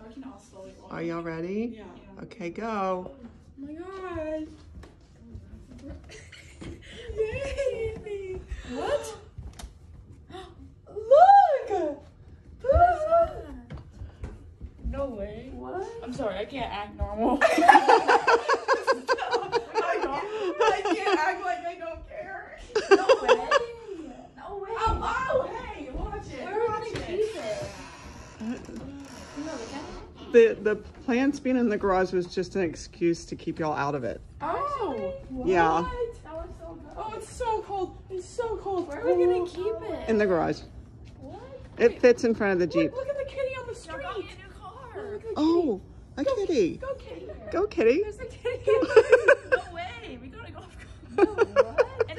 I can all slowly walk. Are y'all ready? Yeah. Okay, go. Oh my god. Yay! What? Look! No way. What? I'm sorry, I can't act normal. I can't act like I don't care. no way. No way. Oh, oh, hey, watch it. Where are we watch gonna it. keep it? You know the cat? The the plants being in the garage was just an excuse to keep y'all out of it. Oh. Yeah. What? That was so good. Oh, it's so cold. It's so cold. Where are we gonna keep oh, it? In the garage. What? It fits in front of the Jeep. Look, look at the kitty on the street. Y'all got me a new car. Look at the Oh, a kitty. Go kitty. Go kitty. There's a kitty.